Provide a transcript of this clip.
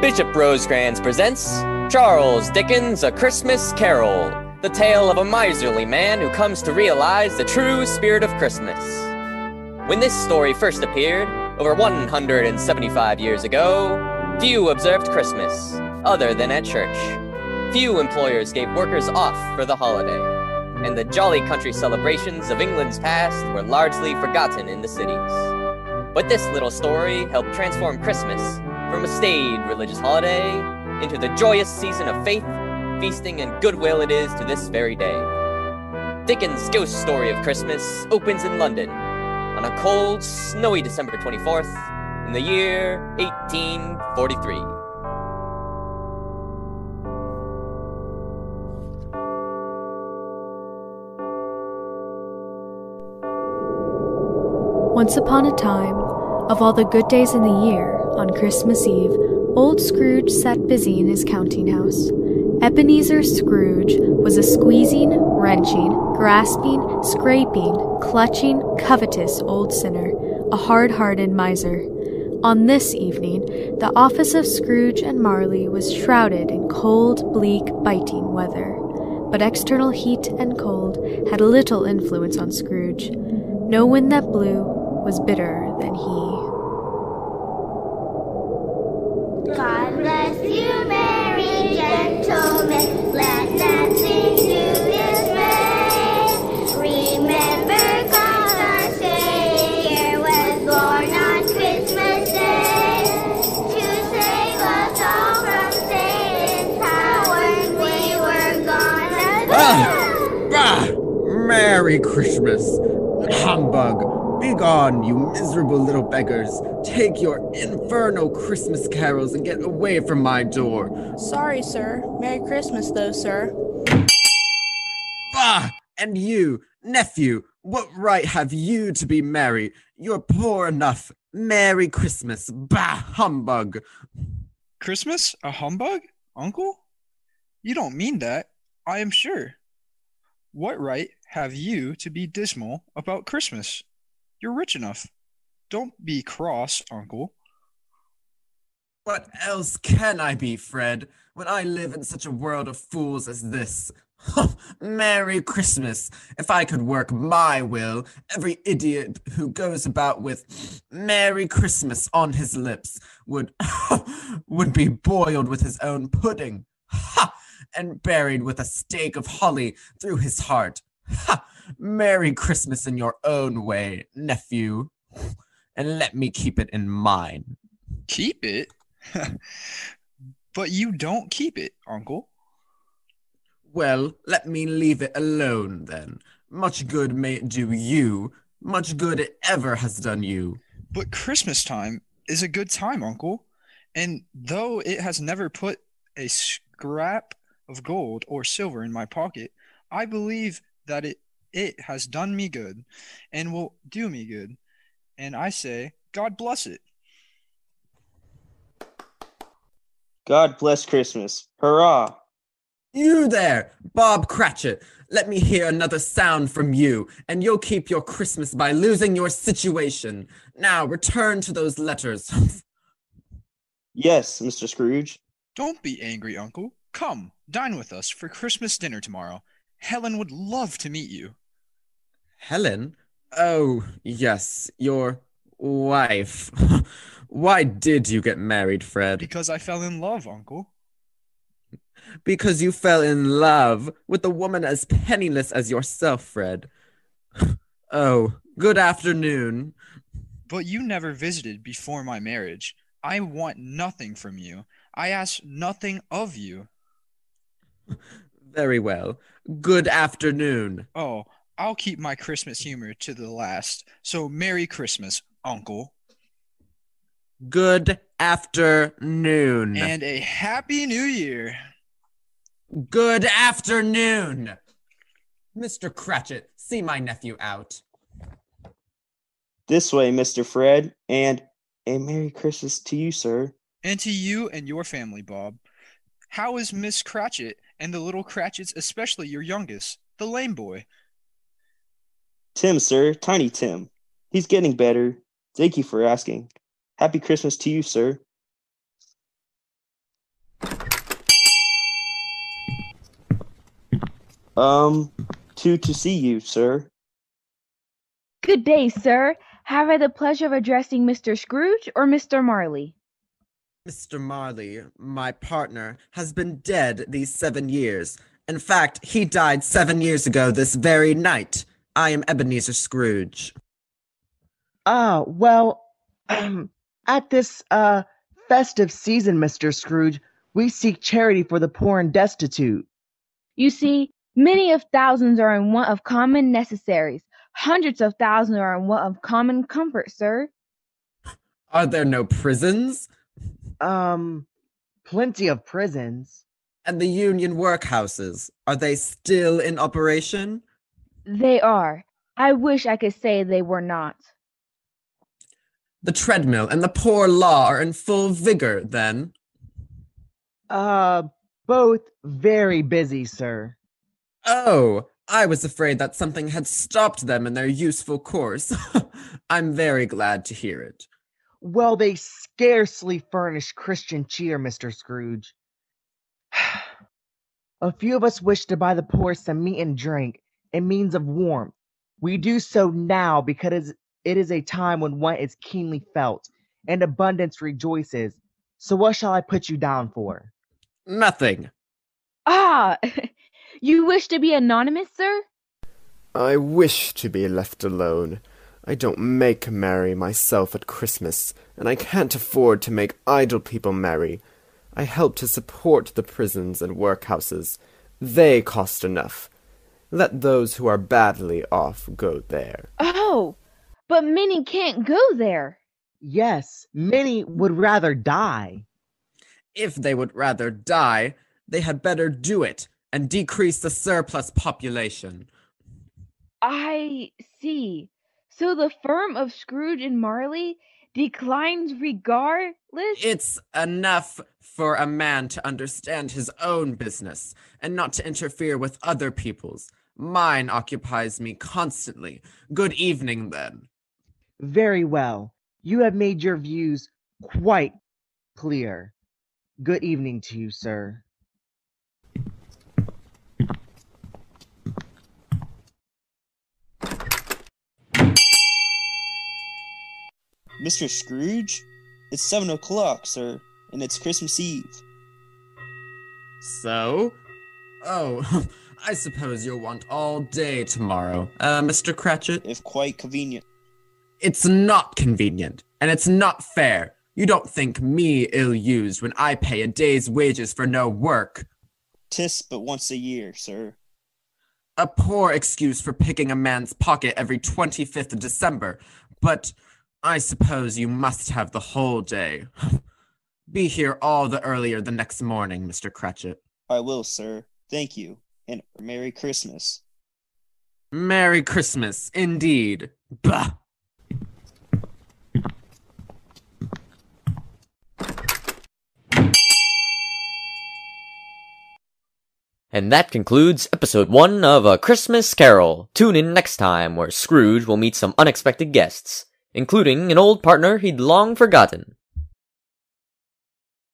Bishop Rosecrans presents Charles Dickens' A Christmas Carol, the tale of a miserly man who comes to realize the true spirit of Christmas. When this story first appeared, over 175 years ago, few observed Christmas, other than at church. Few employers gave workers off for the holiday, and the jolly country celebrations of England's past were largely forgotten in the cities. But this little story helped transform Christmas from a staid religious holiday into the joyous season of faith, feasting, and goodwill it is to this very day. Dickens' ghost story of Christmas opens in London on a cold, snowy December 24th in the year 1843. Once upon a time, of all the good days in the year, on Christmas Eve, old Scrooge sat busy in his counting house. Ebenezer Scrooge was a squeezing, wrenching, grasping, scraping, clutching, covetous old sinner, a hard hearted miser. On this evening, the office of Scrooge and Marley was shrouded in cold, bleak, biting weather. But external heat and cold had little influence on Scrooge. No wind that blew was bitterer than he. God bless you, merry gentlemen. Let to his reign. Remember, God our Savior was born on Christmas Day to save us all from Satan's power. We were gonna Ah! Bah! Merry Christmas! Humbug! Begone, you miserable little beggars! Take your infernal Christmas carols and get away from my door! Sorry, sir. Merry Christmas, though, sir. Bah! And you, nephew, what right have you to be merry? You're poor enough. Merry Christmas! Bah! Humbug! Christmas? A humbug? Uncle? You don't mean that, I am sure. What right have you to be dismal about Christmas? You're rich enough. Don't be cross, Uncle. What else can I be, Fred, when I live in such a world of fools as this? Merry Christmas! If I could work my will, every idiot who goes about with Merry Christmas on his lips would would be boiled with his own pudding, ha! and buried with a stake of holly through his heart. Ha! Merry Christmas in your own way, nephew, and let me keep it in mine. Keep it? but you don't keep it, Uncle. Well, let me leave it alone then. Much good may it do you, much good it ever has done you. But Christmas time is a good time, Uncle. And though it has never put a scrap of gold or silver in my pocket, I believe that it, it has done me good and will do me good. And I say, God bless it. God bless Christmas. Hurrah! You there, Bob Cratchit. Let me hear another sound from you, and you'll keep your Christmas by losing your situation. Now return to those letters. Yes, Mr. Scrooge. Don't be angry, Uncle. Come, dine with us for Christmas dinner tomorrow. Helen would love to meet you. Helen? Oh, yes, your wife. Why did you get married, Fred? Because I fell in love, Uncle. Because you fell in love with a woman as penniless as yourself, Fred. Oh, good afternoon. But you never visited before my marriage. I want nothing from you. I ask nothing of you. Very well. Good afternoon. Oh, I'll keep my Christmas humor to the last. So, Merry Christmas, Uncle. Good afternoon. And a Happy New Year. Good afternoon. Mr. Cratchit, see my nephew out. This way, Mr. Fred, and a Merry Christmas to you, sir. And to you and your family, Bob. How is Miss Cratchit and the little Cratchits, especially your youngest, the lame boy? Tim, sir, Tiny Tim. He's getting better. Thank you for asking. Happy Christmas to you, sir. Um, to to see you, sir. Good day, sir. Have I the pleasure of addressing Mr. Scrooge or Mr. Marley? Mr. Marley, my partner, has been dead these seven years. In fact, he died seven years ago this very night. I am Ebenezer Scrooge. Ah, well, at this uh festive season, Mr. Scrooge, we seek charity for the poor and destitute. You see, many of thousands are in want of common necessaries. Hundreds of thousands are in want of common comfort, sir. Are there no prisons? Um, plenty of prisons. And the union workhouses, are they still in operation? They are. I wish I could say they were not. The treadmill and the poor law are in full vigor, then? Uh, both very busy, sir. Oh, I was afraid that something had stopped them in their useful course. I'm very glad to hear it. Well, they scarcely furnish Christian cheer, Mr. Scrooge. A few of us wish to buy the poor some meat and drink and means of warmth. We do so now because it is a time when want is keenly felt and abundance rejoices. So, what shall I put you down for? Nothing. Ah, you wish to be anonymous, sir? I wish to be left alone. I don't make merry myself at Christmas, and I can't afford to make idle people merry. I help to support the prisons and workhouses. They cost enough. Let those who are badly off go there. Oh, but many can't go there. Yes, many would rather die. If they would rather die, they had better do it and decrease the surplus population. I see. So the firm of Scrooge and Marley declines regardless? It's enough for a man to understand his own business and not to interfere with other people's. Mine occupies me constantly. Good evening, then. Very well. You have made your views quite clear. Good evening to you, sir. Mr. Scrooge? It's seven o'clock, sir, and it's Christmas Eve. So? Oh, I suppose you'll want all day tomorrow, uh, Mr. Cratchit? It's quite convenient. It's not convenient, and it's not fair. You don't think me ill used when I pay a day's wages for no work. Tis but once a year, sir. A poor excuse for picking a man's pocket every 25th of December, but I suppose you must have the whole day. Be here all the earlier the next morning, Mr. Cratchit. I will, sir. Thank you, and Merry Christmas. Merry Christmas, indeed. Bah! And that concludes episode one of A Christmas Carol. Tune in next time where Scrooge will meet some unexpected guests, including an old partner he'd long forgotten.